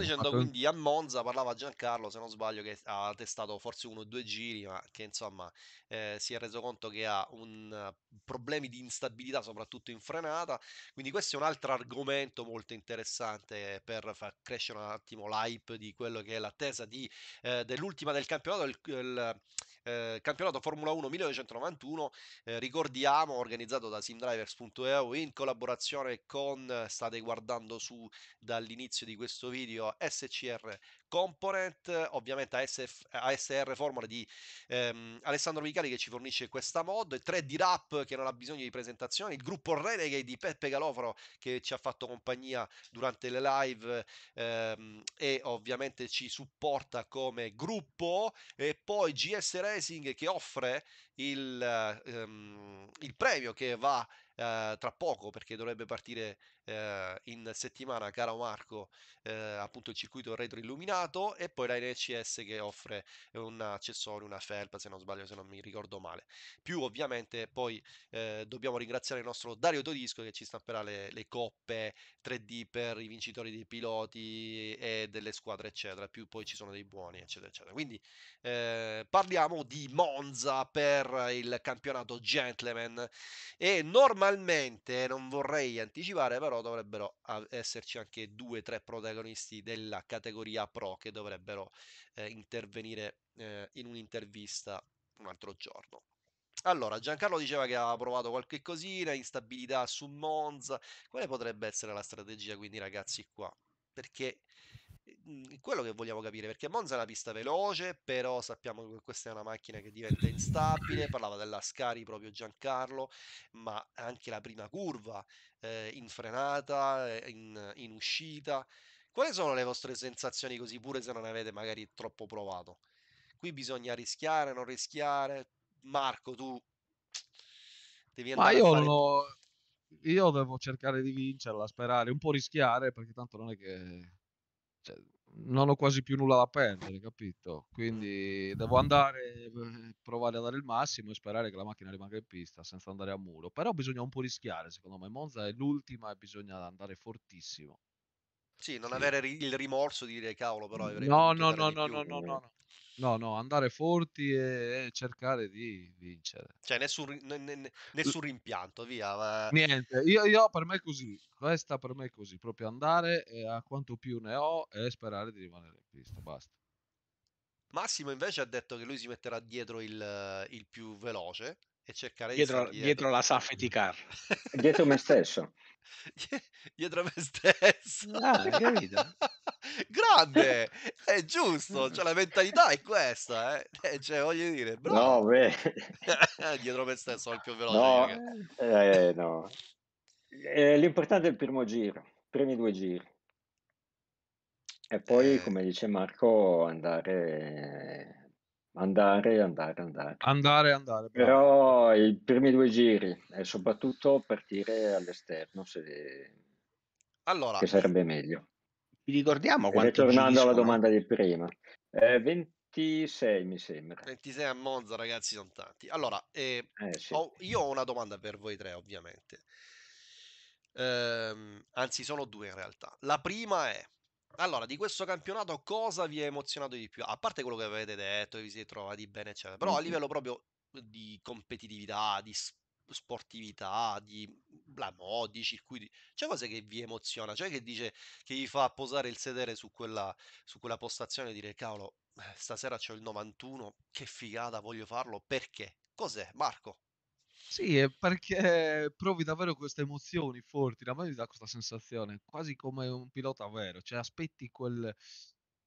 dicendo quindi a Monza parlava Giancarlo, se non sbaglio, che ha testato forse uno o due giri, ma che insomma eh, si è reso conto che ha un, uh, problemi di instabilità, soprattutto in frenata. Quindi questo è un altro argomento molto interessante per far crescere un attimo l'hype di quello che è l'attesa di, eh, dell'ultima del campionato, il, il eh, campionato Formula 1 1991, eh, ricordiamo, organizzato da simdrivers.eu in collaborazione con, state guardando su dall'inizio di questo video, SCR Component, ovviamente ASF, ASR Formula di ehm, Alessandro Vicari che ci fornisce questa mod, 3D Rap che non ha bisogno di presentazioni, il gruppo Renegade di Peppe Galoforo che ci ha fatto compagnia durante le live ehm, e ovviamente ci supporta come gruppo e poi GS Racing che offre il, ehm, il premio che va eh, tra poco perché dovrebbe partire eh, in settimana, caro Marco, eh, appunto il circuito retroilluminato e poi la NCS che offre un accessorio, una felpa se non sbaglio, se non mi ricordo male. Più ovviamente poi eh, dobbiamo ringraziare il nostro Dario Todisco che ci stamperà le, le coppe 3D per i vincitori dei piloti e delle squadre eccetera, più poi ci sono dei buoni eccetera eccetera. Quindi eh, parliamo di Monza per il campionato Gentleman e normalmente non vorrei anticipare però dovrebbero esserci anche due o tre protagonisti della categoria pro che dovrebbero eh, intervenire eh, in un'intervista un altro giorno. Allora, Giancarlo diceva che aveva provato qualche cosina, instabilità su Monza. Quale potrebbe essere la strategia quindi ragazzi qua? Perché Mhmm, quello che vogliamo capire, perché Monza è una pista veloce, però sappiamo che questa è una macchina che diventa instabile, parlava della Scari proprio Giancarlo, ma anche la prima curva eh, in frenata, eh, in, in uscita. Quali sono le vostre sensazioni così pure se non avete magari troppo provato? Qui bisogna rischiare, non rischiare. Marco, tu devi andare Ma io, a fare... lo... io devo cercare di vincerla, sperare, un po' rischiare, perché tanto non è che cioè, non ho quasi più nulla da perdere, capito? Quindi devo andare, eh, provare a dare il massimo e sperare che la macchina rimanga in pista senza andare a muro. Però bisogna un po' rischiare, secondo me. Monza è l'ultima e bisogna andare fortissimo. Sì, non sì. avere il rimorso di dire cavolo, però avrei No, no, no, no, no, no, no. No, no, andare forti e, cercare di vincere. Cioè, nessun, nessun rimpianto, via. Niente, io, io, per me è così. Questa per me così. Proprio andare a quanto più ne ho e sperare di rimanere in pista. Basta. Massimo invece ha detto che lui si metterà dietro il, il più veloce e cercare dietro, di dietro. dietro la safety car. dietro me stesso. dietro me stesso. Ah, Grande, è giusto, cioè, la mentalità è questa, eh. eh cioè, voglio dire, bravo. No, beh. dietro me stesso, il più veloce. No, eh, no. Eh, l'importante è il primo giro, i primi due giri. E poi, eh. come dice Marco, andare Andare, andare, andare. Andare, andare. bravo. Però i primi due giri e soprattutto partire all'esterno se... Allora, che sarebbe meglio. Vi ricordiamo quanti Ritornando alla domanda di prima, eh, 26 mi sembra. 26 a Monza, ragazzi, sono tanti. Allora, eh, Eh sì. ho- io ho una domanda per voi tre, ovviamente. Ehm, anzi, sono due in realtà. La prima è, allora, di questo campionato cosa vi ha emozionato di più? A parte quello che avete detto, che vi siete trovati bene, eccetera, però a livello proprio di competitività, di sportività, di bla, modi, circuiti, c'è cose che vi emoziona, cioè che dice che vi fa posare il sedere su quella, su quella postazione e dire cavolo, eh, stasera c'ho il 91, che figata, voglio farlo, perché? Cos'è, Marco? Sì, è perché provi davvero queste emozioni forti, a me mi dà questa sensazione, quasi come un pilota vero, cioè aspetti quel,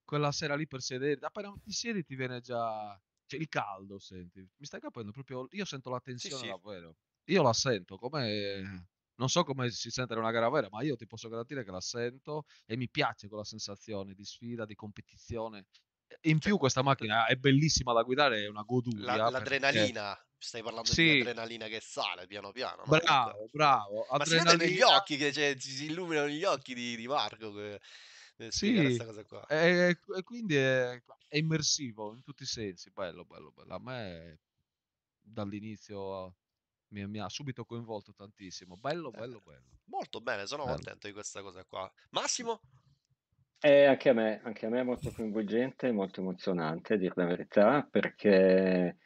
quella sera lì per sedere, appena ti siedi ti viene già cioè, il caldo, senti, mi stai capendo? Proprio io sento la tensione sì, sì. davvero, io la sento, come non so come si sente in una gara vera, ma io ti posso garantire che la sento e mi piace quella sensazione di sfida, di competizione. In più questa macchina è bellissima da guidare, è una goduria. La, l'adrenalina. Stai parlando sì. di adrenalina che sale piano piano. Bravo, no? bravo. Ma adrenalina... si vede negli occhi che cioè, si illuminano gli occhi di, di Marco. Che, sì, e, e, quindi è, è, immersivo in tutti i sensi, bello, bello, bello. A me dall'inizio mi, mi ha subito coinvolto tantissimo, bello, bello, eh, bello. Molto bene, sono bello. contento di questa cosa qua. Massimo? Eh, anche a me, anche a me è molto coinvolgente, molto emozionante, a dire la verità, perché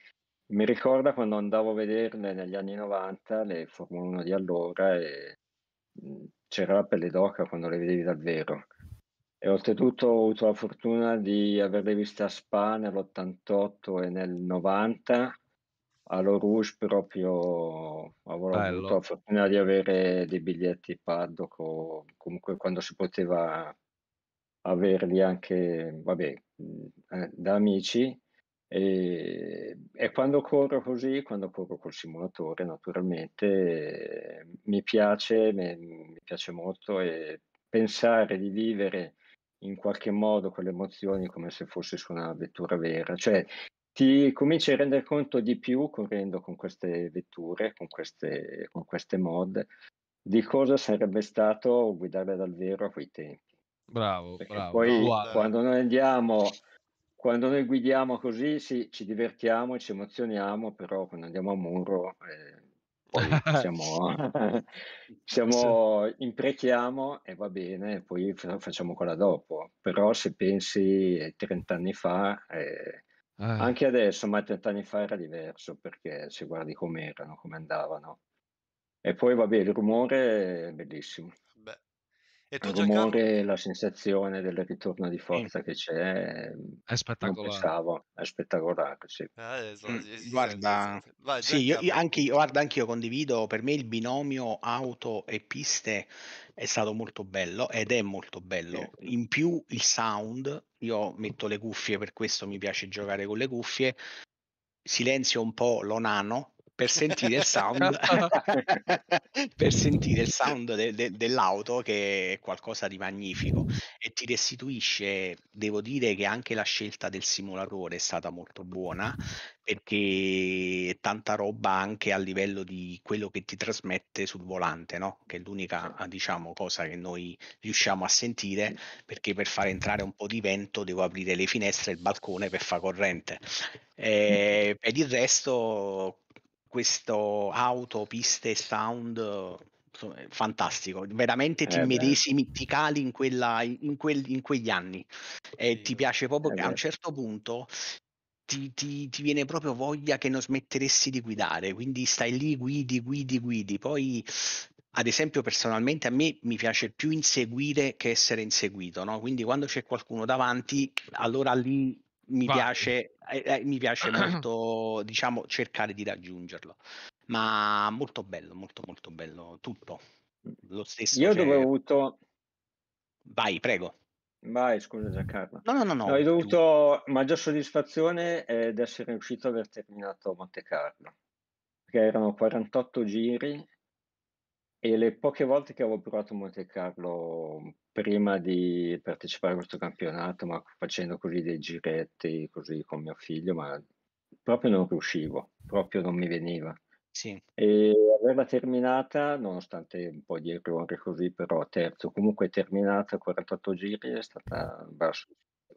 mi ricorda quando andavo a vederle negli anni 90, le Formula 1 di allora, e c'era la pelle d'oca quando le vedevi dal vero. E oltretutto ho avuto la fortuna di averle viste a Spa nell'88 e nel 90, allo Rouge proprio avevo Bello. avuto la fortuna di avere dei biglietti paddock o comunque quando si poteva averli anche, vabbè, eh, da amici. E, e quando corro così, quando corro col simulatore, naturalmente, eh, mi piace, mi, mi piace molto e pensare di vivere in qualche modo quelle emozioni come se fosse su una vettura vera, cioè ti cominci a rendere conto di più correndo con queste vetture, con queste, con queste mod, di cosa sarebbe stato guidare dal vero a quei tempi. Bravo, Perché bravo. poi Uguale. quando noi andiamo, quando noi guidiamo così, sì, ci divertiamo e ci emozioniamo, però quando andiamo a muro, eh, poi siamo, siamo, imprechiamo e va bene, poi fa- facciamo quella dopo. Però se pensi 30 anni fa, eh, Eh, anche adesso, ma 30 anni fa era diverso perché se guardi come erano, come andavano. E poi vabbè, il rumore è bellissimo. E tu Il Giancarlo? rumore, la sensazione del ritorno di forza che c'è, è non spettacolare. pensavo, è spettacolare, sì. Eh, so- Mm, guarda. Vai, sì, io, io Giancarlo. anche, io- guarda, anche io condivido, per me il binomio auto e piste è stato molto bello ed è molto bello. In più il sound, io metto le cuffie, per questo mi piace giocare con le cuffie, silenzio un po' lo nano per sentire il sound per sentire il sound de- de- dell'auto che è qualcosa di magnifico e ti restituisce devo dire che anche la scelta del simulatore è stata molto buona perché è tanta roba anche a livello di quello che ti trasmette sul volante no? che è l'unica diciamo cosa che noi riusciamo a sentire perché per far entrare un po' di vento devo aprire le finestre e il balcone per far corrente. E per il resto questo auto, piste, sound fantastico, veramente ti Eh beh. medesimi, ti cali in, quella, in, quel- in quegli anni e ti piace proprio Eh che a un beh. certo punto ti, ti- ti viene proprio voglia che non smetteresti di guidare, quindi stai lì, guidi, guidi, guidi, poi ad esempio personalmente a me mi piace più inseguire che essere inseguito, no? Quindi quando c'è qualcuno davanti, allora lì mi Vai. piace, eh, eh, mi piace molto, diciamo, cercare di raggiungerlo. Ma molto bello, molto molto bello tutto. Lo stesso. Io cioè- dove ho avuto... Vai, prego. Vai, scusa Giancarlo. No, no, no, no. No, ho tu- avuto maggior soddisfazione ed essere riuscito ad aver terminato Monte Carlo, perché erano 48 giri e le poche volte che avevo provato Monte Carlo prima di partecipare a questo campionato, ma facendo così dei giretti così con mio figlio, ma proprio non riuscivo, proprio non mi veniva. Sì. E averla terminata, nonostante un po' di errori così, però terzo, comunque terminata 48 giri è stata basso.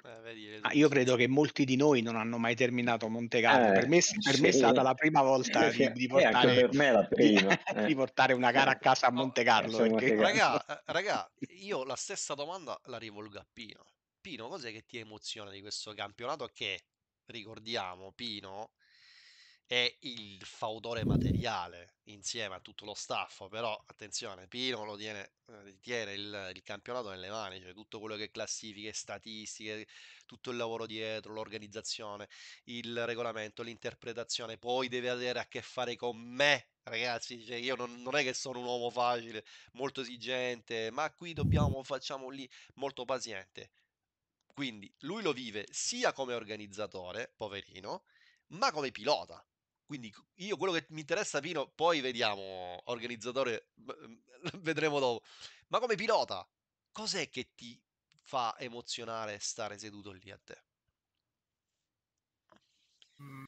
Eh, Ah, io credo che molti di noi non hanno mai terminato Monte Carlo. per Eh, me, per me è sì. stata la prima volta Eh, di, sì, di eh, portare, per me la prima, eh. di portare una gara a casa a Monte Carlo. siamo perché- Carlo. Raga, eh, raga, io la stessa domanda la rivolgo a Pino. Pino, cos'è che ti emoziona di questo campionato che, ricordiamo, Pino è il fautore materiale insieme a tutto lo staff, però attenzione, Pino lo tiene, eh, tiene il, il campionato nelle mani, cioè tutto quello che è classifiche, statistiche, tutto il lavoro dietro, l'organizzazione, il regolamento, l'interpretazione, poi deve avere a che fare con me, ragazzi, cioè io non, non è che sono un uomo facile, molto esigente, ma qui dobbiamo, facciamo lì, molto paziente. Quindi lui lo vive sia come organizzatore, poverino, ma come pilota. Quindi io quello che mi interessa, Pino, poi vediamo, organizzatore, vedremo dopo. Ma come pilota, cos'è che ti fa emozionare stare seduto lì a te? Mm,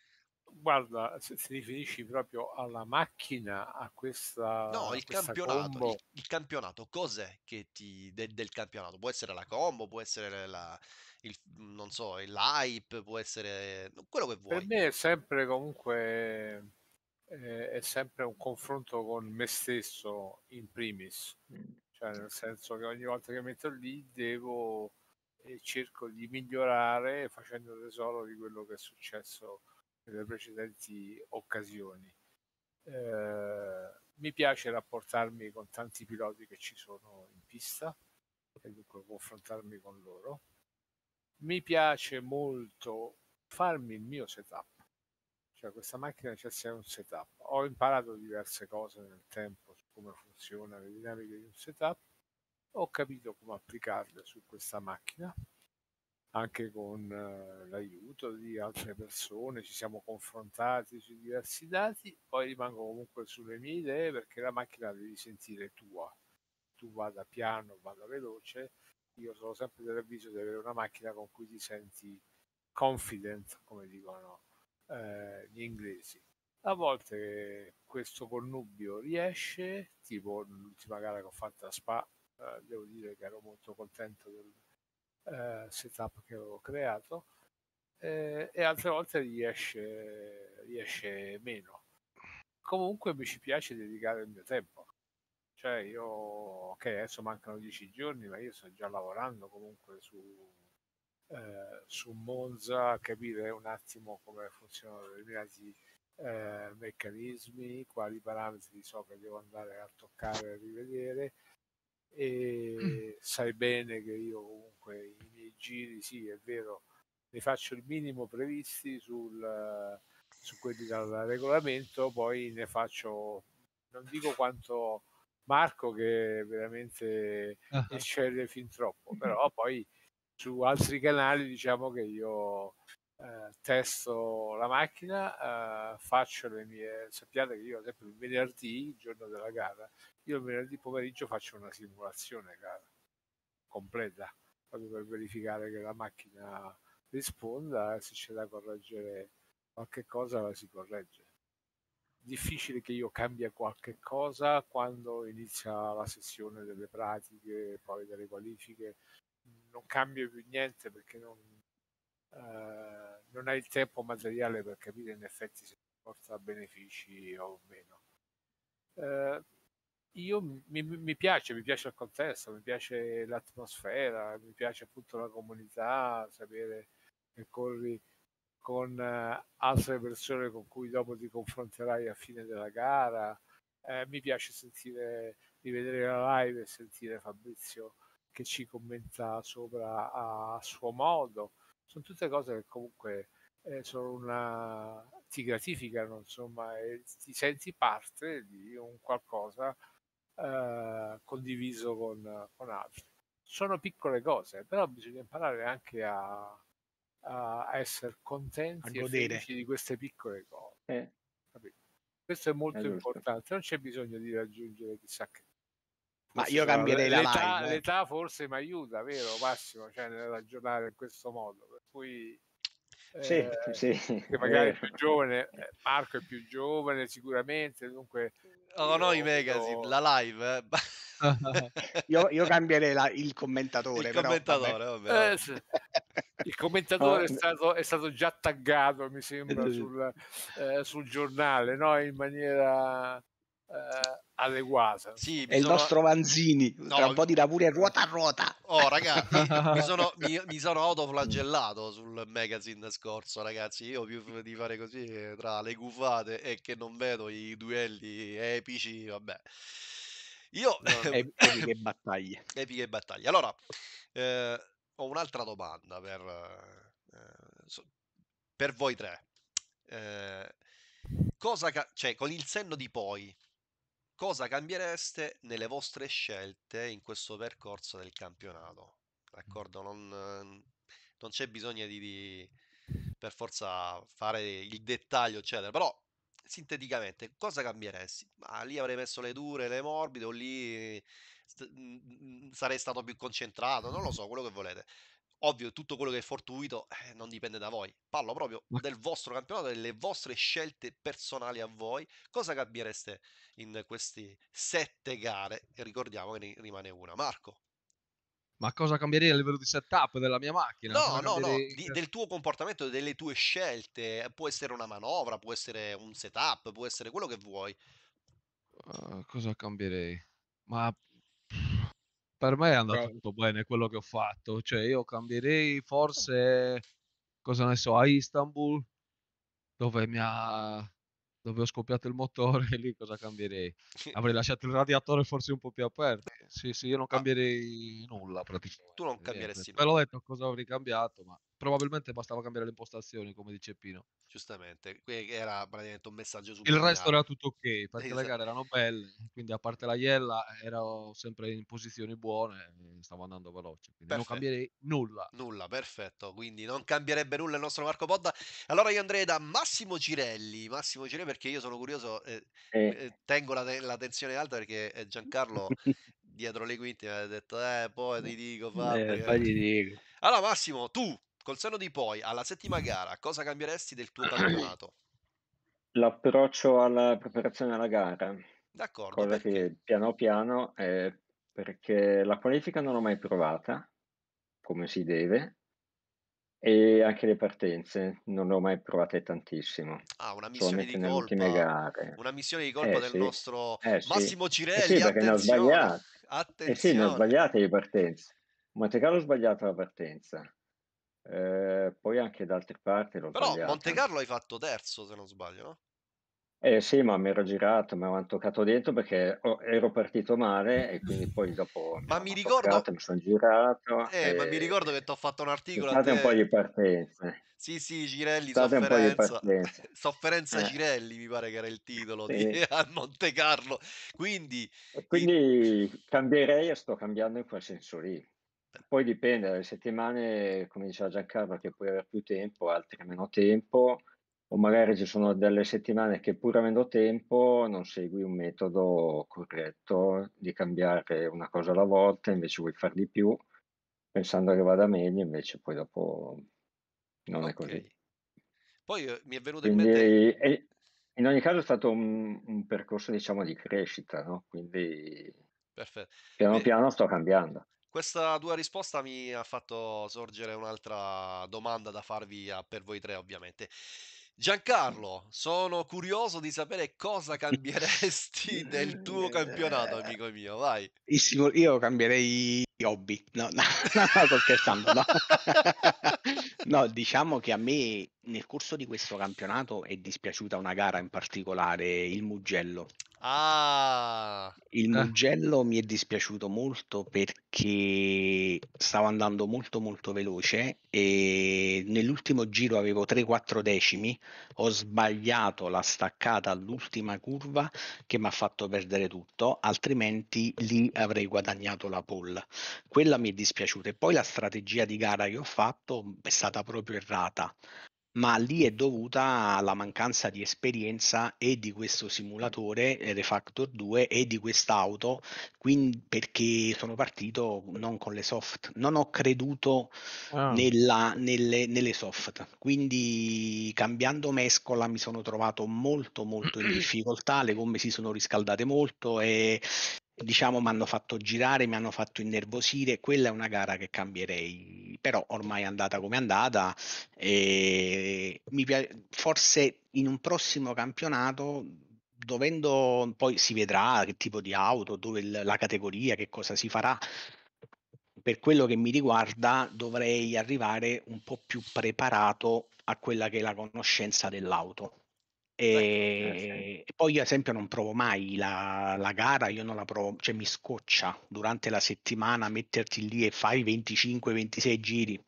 Guarda, se ti riferisci proprio alla macchina, a questa, No, il questa campionato, il, il campionato, cos'è che ti de- del campionato? Può essere la combo, può essere la, il, so, l'hype, può essere quello che per vuoi. me è sempre comunque eh, è sempre un confronto con me stesso in primis, cioè nel senso che ogni volta che metto lì devo e cerco di migliorare facendo tesoro di quello che è successo nelle precedenti occasioni. Eh, mi piace rapportarmi con tanti piloti che ci sono in pista e dunque confrontarmi con loro. Mi piace molto farmi il mio setup, cioè questa macchina sempre un setup. Ho imparato diverse cose nel tempo su come funziona le dinamiche di un setup, ho capito come applicarle su questa macchina anche con eh, l'aiuto di altre persone, ci siamo confrontati su diversi dati, poi rimango comunque sulle mie idee perché la macchina la devi sentire tua, tu vada piano, vada veloce, io sono sempre dell'avviso di avere una macchina con cui ti senti confident, come dicono eh, gli inglesi. A volte questo connubio riesce, tipo l'ultima gara che ho fatto a Spa, eh, devo dire che ero molto contento del, eh, setup che avevo creato eh, e altre volte riesce, riesce meno. Comunque mi ci piace dedicare il mio tempo. Cioè io, ok, adesso mancano dieci giorni, ma io sto già lavorando comunque su, eh, su Monza, capire un attimo come funzionano determinati eh, meccanismi, quali parametri so che devo andare a toccare e rivedere e mm. sai bene che io comunque i miei giri, sì è vero, ne faccio il minimo previsti sul, su quelli dal regolamento, poi ne faccio, non dico quanto Marco che veramente uh-huh. eccelle fin troppo, però poi su altri canali diciamo che io eh, testo la macchina, eh, faccio le mie, sappiate che io ad esempio il venerdì, il giorno della gara, io il venerdì pomeriggio faccio una simulazione gara completa proprio per verificare che la macchina risponda se c'è da correggere qualche cosa la si corregge. Difficile che io cambia qualche cosa quando inizia la sessione delle pratiche, poi delle qualifiche. Non cambio più niente perché non, eh, non hai il tempo materiale per capire in effetti se porta benefici o meno. Eh, io mi, mi, piace, mi piace il contesto, mi piace l'atmosfera, mi piace appunto la comunità, sapere che corri con uh, altre persone con cui dopo ti confronterai a fine della gara. Eh, mi piace sentire, rivedere la live e sentire Fabrizio che ci commenta sopra a, a suo modo. Sono tutte cose che comunque eh, sono una, ti gratificano, insomma, e ti senti parte di un qualcosa eh, condiviso con, con, altri. Sono piccole cose, però bisogna imparare anche a, a essere contenti e felici di queste piccole cose. Eh. Questo è molto è importante, non c'è bisogno di raggiungere chissà che. Ma io cambierei la l'età, live. Eh. L'età forse mi aiuta, vero Massimo? Cioè nel ragionare in questo modo. Per cui sì, eh, sì. che magari è più giovane, eh, Marco è più giovane sicuramente, dunque... Oh no, i magazine, la live. Eh. io, io, cambierei la, il commentatore. Il però, commentatore, vabbè. Vabbè. Eh, sì. Il commentatore è, stato, è, stato, già taggato, mi sembra, sul, eh, sul giornale, no? in maniera eh, adeguata. Sì, è il nostro Vanzini, no, tra un po' dirà pure ruota a ruota. Oh ragazzi, mi, sono, mi, mi sono autoflagellato sul magazine scorso, ragazzi, io più di fare così tra le gufate e che non vedo i duelli epici, vabbè. Io... No, epiche battaglie. Epiche battaglie. Allora, eh, ho un'altra domanda per, eh, per voi tre. Eh, cosa ca- cioè, con il senno di poi, cosa cambiereste nelle vostre scelte in questo percorso del campionato? D'accordo? Non, non c'è bisogno di, di, per forza fare il dettaglio, eccetera, però sinteticamente cosa cambieresti? Ma lì avrei messo le dure, le morbide, o lì st- sarei stato più concentrato, non lo so, quello che volete. Ovvio, tutto quello che è fortuito eh, non dipende da voi. Parlo proprio del vostro campionato, delle vostre scelte personali a voi. Cosa cambiereste in queste sette gare? E ricordiamo che ne rimane una. Marco. Ma cosa cambierei a livello di setup della mia macchina? No, no, cambierei... no, di, del tuo comportamento, delle tue scelte. Può essere una manovra, può essere un setup, può essere quello che vuoi. Uh, cosa cambierei? Ma Per me è andato Però- tutto bene quello che ho fatto. Cioè, io cambierei forse, cosa ne so, a Istanbul, dove mi ha dove ho scoppiato il motore, lì cosa cambierei? Avrei lasciato il radiatore forse un po' più aperto. Sì, sì, io non Ah. cambierei nulla praticamente. Tu non niente. cambieresti Ve l'ho detto cosa avrei cambiato, ma probabilmente bastava cambiare le impostazioni, come dice Pino. Giustamente, era praticamente un messaggio Il subliminale. resto era tutto ok, perché le Esatto. gare erano belle, quindi a parte la Iella ero sempre in posizioni buone stavo andando veloce, quindi non Perfetto. cambierei nulla. Nulla, perfetto, quindi non cambierebbe nulla il nostro Marco Podda. Allora io andrei da Massimo Girelli, Massimo Girelli perché io sono curioso, eh, E- eh, tengo la, la tensione alta perché eh, Giancarlo dietro le quinte mi ha detto, eh, poi ti dico Fabri. Eh, eh". poi ti dico. Allora Massimo, tu, col senno di poi, alla settima gara, cosa cambieresti del tuo campionato? L'approccio alla preparazione alla gara, D'accordo, cosa perché? che piano piano, eh, perché la qualifica non l'ho mai provata come si deve e anche le partenze non le ho mai provate tantissimo, Ah, una missione solamente di nelle ultime colpa, gare. una missione di colpa Eh del sì, nostro eh sì, Massimo eh sì Girelli, perché ne ho attenzione, sbagliate, eh sì ne ho attenzione. sbagliate di partenza. Monte Carlo ho sbagliato la partenza, eh, poi anche da altre parti l'ho Però sbagliata. Monte Carlo hai fatto terzo, se non sbaglio, no? Eh sì, ma mi ero girato, mi avevano toccato dentro perché ero partito male e quindi poi dopo mi Ma mi avevano ricordo, toccato, mi sono girato eh, ma mi e ricordo che ti ho fatto un articolo state un po' di partenze, Sì, sì, Girelli, state un po' di sofferenza. Sofferenza Eh, Girelli, mi pare che era il titolo di sì. a Monte Carlo. Quindi, E quindi cambierei e sto cambiando in quel senso lì. Poi dipende dalle settimane, come diceva Giancarlo, che puoi avere più tempo, altre meno tempo, o magari ci sono delle settimane che pur avendo tempo non segui un metodo corretto di cambiare una cosa alla volta, invece vuoi far di più, pensando che vada meglio, invece poi dopo non è così. Poi eh, mi è venuto in Quindi mente, e- in ogni caso è stato un, un percorso, diciamo, di crescita, no? Quindi perfetto. piano Beh, piano sto cambiando. Questa tua risposta mi ha fatto sorgere un'altra domanda da farvi a- per voi tre, ovviamente. Giancarlo, sono curioso di sapere cosa cambieresti del tuo campionato, amico mio, vai. Io cambierei hobby. No, no, no, no, sto scherzando. No. No, diciamo che a me nel corso di questo campionato è dispiaciuta una gara in particolare, il Mugello. Ah, Il Eh. Mugello mi è dispiaciuto molto perché stavo andando molto molto veloce e nell'ultimo giro avevo 3-4 decimi, ho sbagliato la staccata all'ultima curva che mi ha fatto perdere tutto, altrimenti lì avrei guadagnato la pole. Quella mi è dispiaciuta e poi la strategia di gara che ho fatto è stata proprio errata ma lì è dovuta alla mancanza di esperienza e di questo simulatore eh, Refactor 2 e di quest'auto, quindi perché sono partito non con le soft, non ho creduto Ah. nella- nelle, nelle soft, quindi cambiando mescola mi sono trovato molto molto in difficoltà, le gomme si sono riscaldate molto e diciamo mi hanno fatto girare, mi hanno fatto innervosire, quella è una gara che cambierei, però ormai è andata come è andata e mi pia- forse in un prossimo campionato dovendo poi si vedrà che tipo di auto, dove la categoria, che cosa si farà. Per quello che mi riguarda, dovrei arrivare un po' più preparato a quella che è la conoscenza dell'auto. E e poi io, ad esempio, non provo mai la, la gara, io non la provo, cioè mi scoccia durante la settimana metterti lì e fai 25-26 giri.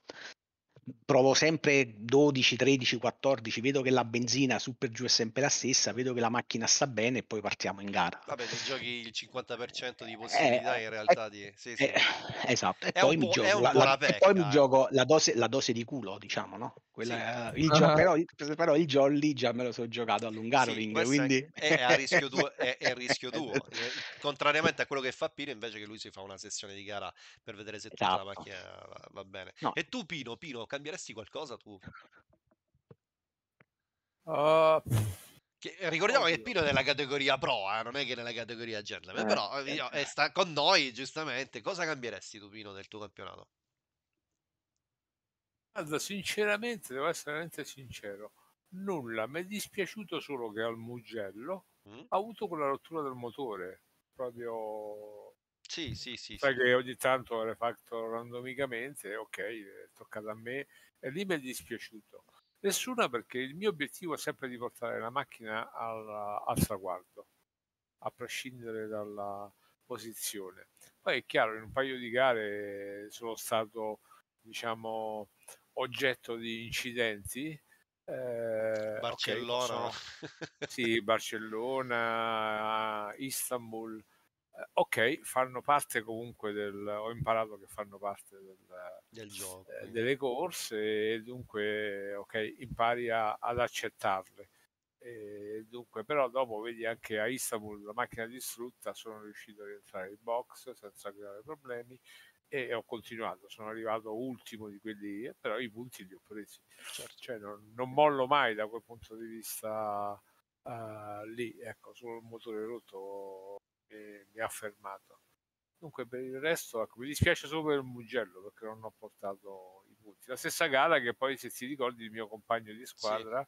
Provo sempre 12, 13, 14, vedo che la benzina su per giù è sempre la stessa, vedo che la macchina sta bene e poi partiamo in gara. vabbè, ti giochi il 50% di possibilità Eh, in eh, realtà di... Sì, sì. eh, esatto, e È poi un mi po', è gioco la, e poi mi eh. gioco la dose, la dose di culo, diciamo, no? Sì, Quella, il gio- Ah. però, il- però il jolly già me lo so giocato sì, all'Ungaroring, è, quindi... è a rischio tuo, è, è a rischio tuo. Eh, Contrariamente a quello che fa Pino, invece che lui si fa una sessione di gara per vedere se tutta la Esatto. macchina va, va bene. No, E tu, Pino, Pino, cambieresti qualcosa tu? Ah, Che- eh, ricordiamo che oddio. Pino è nella categoria pro, eh, non è che nella categoria gentleman, Eh, però eh, io- eh, sta con noi, giustamente. Cosa cambieresti tu, Pino, del tuo campionato? Guarda, sinceramente, devo essere veramente sincero, nulla. Mi è dispiaciuto solo che al Mugello Mm? ha avuto quella rottura del motore, proprio Sì, sì, sì. Sai sì. che ogni tanto le fatto randomicamente, ok, è toccato a me, e lì mi è dispiaciuto. Nessuna perché il mio obiettivo è sempre di portare la macchina al, al traguardo, a prescindere dalla posizione. Poi è chiaro, in un paio di gare sono stato, diciamo, oggetto di incidenti. Eh, Barcellona. possono- sì, Barcellona, Istanbul, eh, ok, fanno parte comunque del, ho imparato che fanno parte del, del gioco. eh, delle corse e dunque, ok, impari a- ad accettarle. E dunque, però dopo vedi anche a Istanbul la macchina distrutta, sono riuscito a rientrare in box senza creare problemi e ho continuato, sono arrivato ultimo di quelli, però i punti li ho presi. Certo. Cioè non, non mollo mai da quel punto di vista eh, lì, ecco, solo il motore rotto mi, mi ha fermato. Dunque per il resto ecco, mi dispiace solo per il Mugello perché non ho portato punti. La stessa gara che poi se ti ricordi il mio compagno di squadra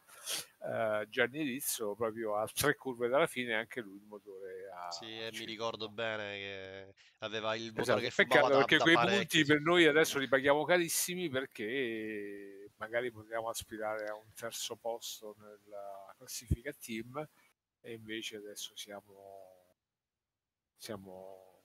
eh, Gianni Rizzo proprio a tre curve dalla fine anche lui il motore a Sì, mi ricordo bene che aveva il motore Esatto, che peccato da, perché da quei parecchio, punti sì. per noi adesso li paghiamo carissimi perché magari potremmo aspirare a un terzo posto nella classifica team e invece adesso siamo, siamo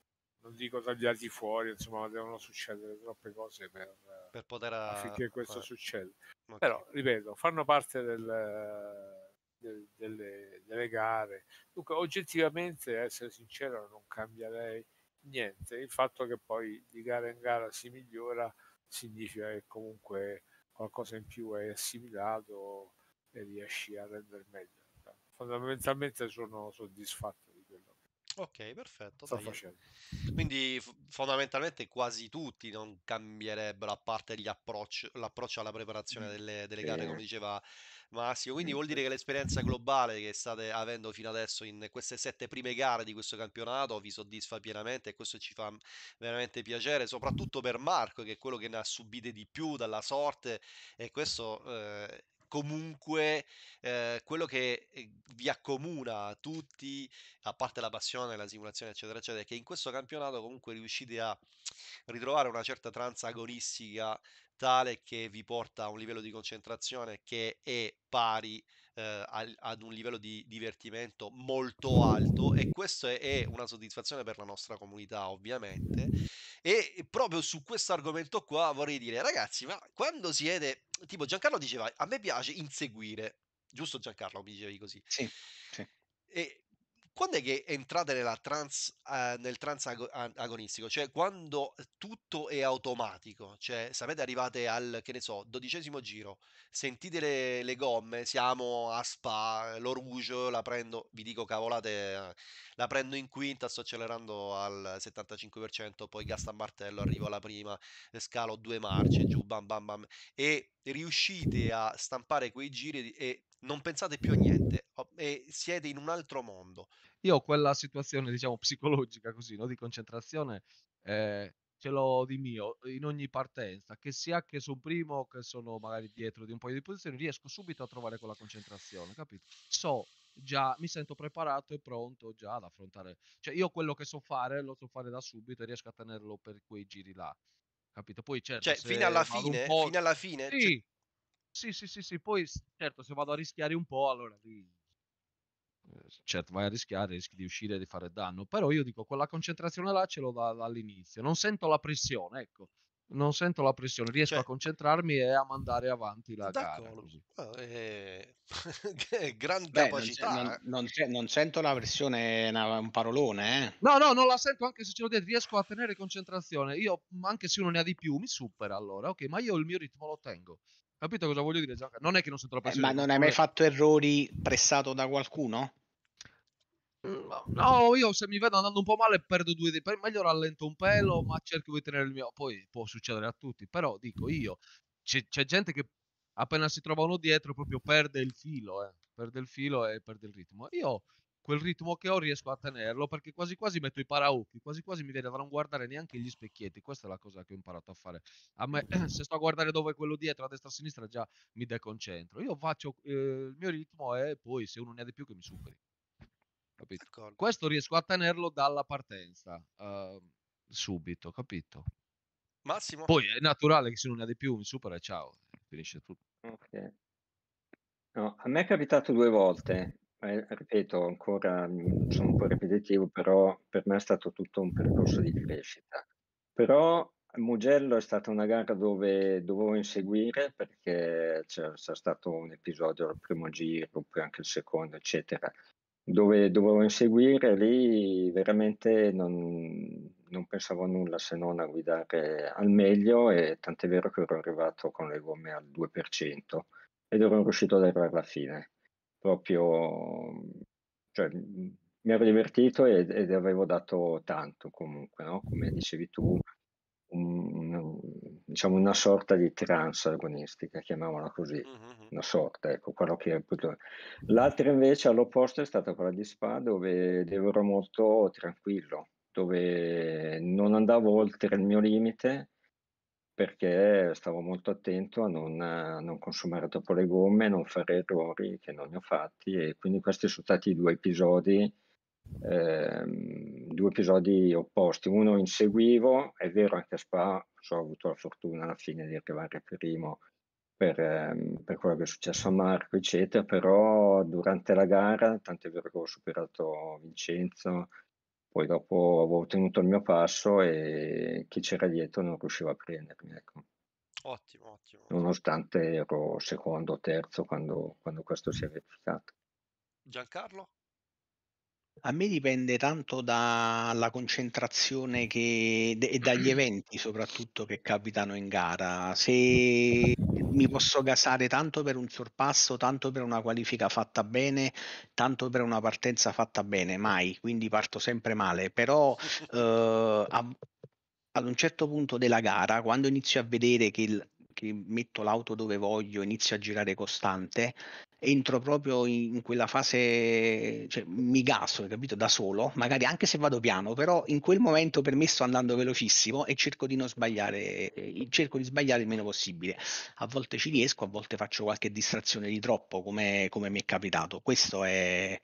non dico tagliati fuori, insomma devono succedere troppe cose per, per poter affinché questo eh, succeda. ok. Però, ripeto, fanno parte del- del- delle, delle gare. Dunque, oggettivamente, essere sincero, non cambierei niente. Il fatto che poi di gara in gara si migliora significa che comunque qualcosa in più hai assimilato e riesci a rendere meglio. Fondamentalmente sono soddisfatto Ok, perfetto. sto dai. facendo. Quindi f- fondamentalmente quasi tutti non cambierebbero a parte gli approcci, l'approccio alla preparazione delle, delle gare, come diceva Massimo. Quindi vuol dire che l'esperienza globale che state avendo fino adesso in queste sette prime gare di questo campionato vi soddisfa pienamente e questo ci fa veramente piacere, soprattutto per Marco, che è quello che ne ha subite di più dalla sorte e questo eh, comunque eh, quello che eh, vi accomuna a tutti a parte la passione, la simulazione, eccetera, eccetera, è che in questo campionato comunque riuscite a ritrovare una certa tranza agonistica tale che vi porta a un livello di concentrazione che è pari eh, ad un livello di divertimento molto alto e questo è, è una soddisfazione per la nostra comunità ovviamente e proprio su questo argomento qua vorrei dire ragazzi ma quando siete tipo Giancarlo diceva a me piace inseguire giusto Giancarlo mi dicevi così Sì, sì. e quando è che entrate trans, eh, nel trans ago- a- agonistico? Cioè quando tutto è automatico, cioè sapete arrivate al, che ne so, dodicesimo giro, sentite le, le gomme, siamo a Spa, l'Oruggio, la prendo, vi dico cavolate, eh, la prendo in quinta, sto accelerando al 75%, poi gas a martello, arrivo alla prima, scalo due marce, giù, bam bam bam, e riuscite a stampare quei giri e non pensate più a niente e siete in un altro mondo. Io ho quella situazione, diciamo, psicologica così, no? Di concentrazione, eh, ce l'ho di mio in ogni partenza, che sia che sono primo, che sono magari dietro di un paio di posizioni, riesco subito a trovare quella concentrazione, capito? So già, mi sento preparato e pronto già ad affrontare. Cioè, io quello che so fare, lo so fare da subito e riesco a tenerlo per quei giri là, capito? Poi certo, Cioè, fino alla fine, po'... fino alla fine, cioè, Sì, sì, sì, sì, sì, poi certo se vado a rischiare un po', allora lì, certo vai a rischiare, rischi di uscire e di fare danno, però io dico quella concentrazione là ce l'ho da- dall'inizio, non sento la pressione, ecco, non sento la pressione, riesco Cioè- a concentrarmi e a mandare avanti la gara, d'accordo. Ah, eh, gran Beh, capacità. non- eh. non non sento la una- un parolone, eh. No, no, non la sento anche se ce l'ho dietro, riesco a tenere concentrazione, io anche se uno ne ha di più mi supera allora, ok, ma io il mio ritmo lo tengo. Capito cosa voglio dire? Gianca? Non è che non sento la Eh, pressione. ma ma non hai mai fatto errori pressato da qualcuno? Mm, No, io se mi vedo andando un po' male perdo due per- Meglio rallento un pelo, ma cerco di tenere il mio... Poi può succedere a tutti, però dico io, c'è, c'è gente che appena si trova uno dietro proprio perde il filo, eh. Perde il filo e perde il ritmo. Io quel ritmo che ho riesco a tenerlo perché quasi quasi metto i paraocchi, quasi quasi mi viene da non guardare neanche gli specchietti. Questa è la cosa che ho imparato a fare. A me, se sto a guardare dove è quello dietro, a destra a sinistra, già mi deconcentro. Io faccio eh, il mio ritmo e poi se uno ne ha di più che mi superi. Capito? D'accordo. Questo riesco a tenerlo dalla partenza. Uh, subito, capito? Massimo? Poi è naturale che se non ne ha di più, mi supera e ciao, finisce tutto. Ok. No, a me è capitato due volte, eh, ripeto, ancora mm, sono un po' ripetitivo, però per me è stato tutto un percorso di crescita. Però Mugello è stata una gara dove dovevo inseguire perché c'è, stato un episodio al primo giro, poi anche il secondo, eccetera, dove dovevo inseguire, lì veramente non, non pensavo a nulla se non a guidare al meglio e tant'è vero che ero arrivato con le gomme al 2% ed ero riuscito ad arrivare alla fine. Proprio, cioè, mi ero divertito ed, ed avevo dato tanto comunque, no? Come dicevi tu, un, diciamo una sorta di trance agonistica, chiamiamola così, una sorta, ecco, quello che appunto... L'altra invece all'opposto è stata quella di Spa dove ero molto tranquillo, dove non andavo oltre il mio limite perché stavo molto attento a non, a non consumare troppo le gomme, non fare errori che non ne ho fatti e quindi questi sono stati due episodi ehm, due episodi opposti. Uno inseguivo, è vero anche a Spa, so, ho avuto la fortuna alla fine di arrivare primo per, ehm, per quello che è successo a Marco, eccetera, però durante la gara, tanto è vero che ho superato Vincenzo, poi dopo avevo ottenuto il mio passo e chi c'era dietro non riusciva a prendermi, ecco. Ottimo, ottimo. Nonostante ero secondo o terzo quando, quando questo si è verificato. Giancarlo? A me dipende tanto dalla concentrazione che, e dagli eventi soprattutto che capitano in gara. Se mi posso gasare tanto per un sorpasso, tanto per una qualifica fatta bene, tanto per una partenza fatta bene, mai, quindi parto sempre male. Però eh, a- ad un certo punto della gara, quando inizio a vedere che, il- che metto l'auto dove voglio, inizio a girare costante, entro proprio in quella fase, cioè mi gaso, capito, da solo, magari anche se vado piano, però in quel momento per me sto andando velocissimo e cerco di non sbagliare, eh, cerco di sbagliare il meno possibile. A volte ci riesco, a volte faccio qualche distrazione di troppo, come, come mi è capitato. Questo è,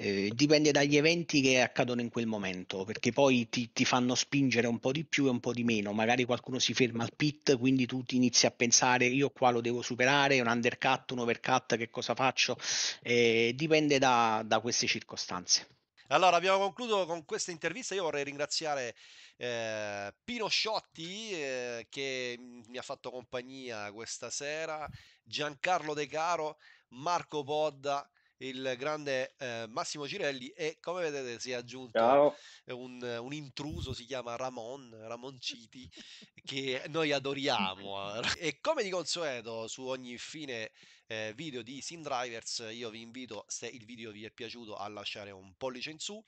eh, dipende dagli eventi che accadono in quel momento, perché poi ti, ti fanno spingere un po' di più e un po' di meno. Magari qualcuno si ferma al pit, quindi tu ti inizi a pensare io qua lo devo superare, un undercut, un overcut, che cosa faccio? Eh, dipende da, da queste circostanze. Allora, abbiamo concluso con questa intervista. Io vorrei ringraziare eh, Pino Sciotti eh, che mi ha fatto compagnia questa sera, Giancarlo De Caro, Marco Podda, il grande eh, Massimo Girelli e come vedete si è aggiunto un, un intruso, si chiama Ramon, Ramon Citi, che noi adoriamo. E come di consueto su ogni fine eh, video di Sim Drivers, io vi invito, se il video vi è piaciuto, a lasciare un pollice in su,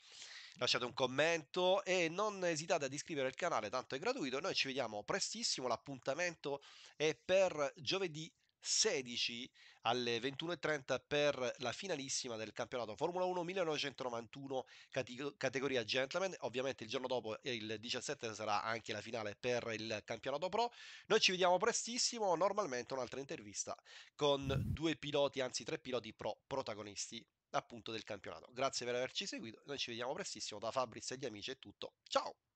lasciate un commento e non esitate ad iscrivere al canale, tanto è gratuito. Noi ci vediamo prestissimo, l'appuntamento è per giovedì 16 alle 21.30 per la finalissima del campionato Formula 1 1991 categ- categoria gentleman. Ovviamente il giorno dopo, il 17, sarà anche la finale per il campionato pro. Noi ci vediamo prestissimo, normalmente un'altra intervista con due piloti, anzi tre piloti pro protagonisti appunto del campionato. Grazie per averci seguito, noi ci vediamo prestissimo da Fabrizio e gli amici è tutto. Ciao!